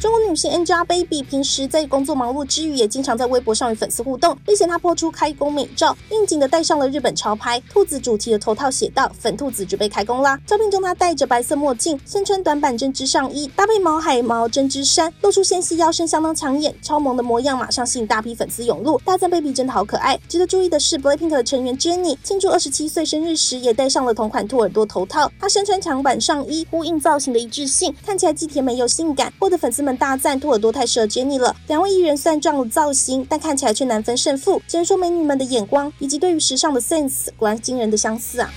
中国女星 Angelababy 平时在工作忙碌之余，也经常在微博上与粉丝互动。日前她抛出开工美照，应景的戴上了日本潮牌兔子主题的头套，写道：“粉兔子准备开工啦！”照片中她戴着白色墨镜，身穿短版针织上衣，搭配毛海毛针织衫，露出纤细腰身，相当抢眼，超萌的模样马上吸引大批粉丝涌入，大赞 Baby 真的好可爱。值得注意的是，BLACKPINK 的成员 Jennie 庆祝二十七岁生日时，也戴上了同款兔耳朵头套。她身穿长版上衣，呼应造型的一致性，看起来既甜美又性感，获得粉丝们大赞。兔耳朵太适合 Jenny 了。两位艺人虽然撞了造型，但看起来却难分胜负。只能说美女们的眼光以及对于时尚的 sense，果然惊人的相似啊！